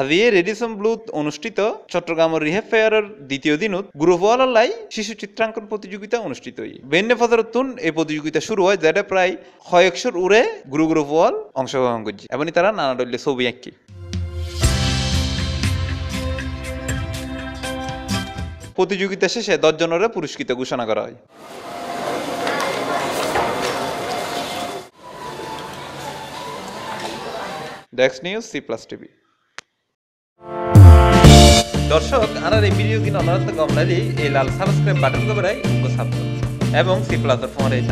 আজি রেডিসন ব্লুত অনুষ্ঠিত চট্টগ্রামের রিহেব ফেয়ারের দ্বিতীয় দিনত গ্রুপওয়ালাই শিশু চিত্রাঙ্কন প্রতিযোগিতা অনুষ্ঠিত হয় বেন্নে ফজরতুন এই প্রতিযোগিতা শুরু হয় যেটা প্রায় কয়েকশোর উড়ে গুরু গ্রুপওয়াল অংশগ্রহণ করছে, এবং তারা নানা দলীয় ছবি আঁকি। প্রতিযোগিতা শেষে দশজনের পুরস্কৃত ঘোষণা করা হয়। ডেক্স নিউজ সি প্লাস টিভি দর্শক আর এই ভিডিও কিনা অনুরোধ গম লাগি এই লাল সাবস্ক্রাইব বাটন কবরাই উঙ্গ সাবস্ক্রাইব এবং সি প্লাসের ফোন এই